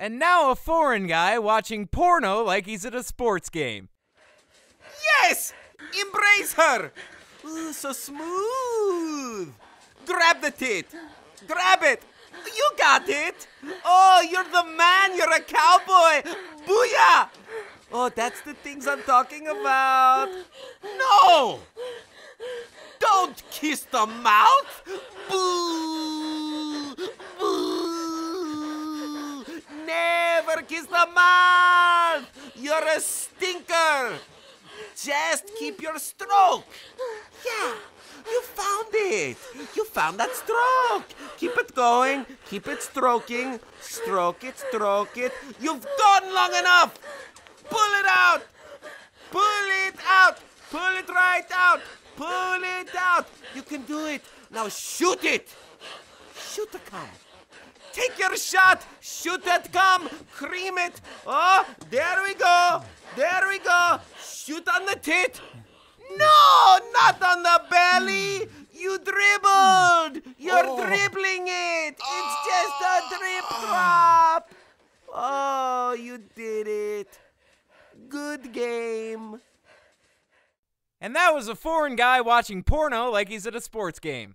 And now a foreign guy watching porno like he's at a sports game. Yes! Embrace her! Ooh, so smooth! Grab the tit! Grab it! You got it! Oh, you're the man! You're a cowboy! Booyah! Oh, that's the things I'm talking about. No! Don't kiss the mouth! Boo! Boo! Never kiss the mouth! You're a stinker! Just keep your stroke! Yeah! You found it! You found that stroke! Keep it going, keep it stroking, stroke it, stroke it. You've gone long enough! Pull it out! Pull it out! Pull it right out! Pull it out! You can do it! Now shoot it! Shoot the cum! Take your shot! Shoot that cum! Cream it! Oh, there we go! There we go! Shoot on the tit! No, not on the belly! You dribbled! You're Oh. dribbling it! It's oh. just a drip drop! Oh, you did it! Good game! And that was a foreign guy watching porno like he's at a sports game.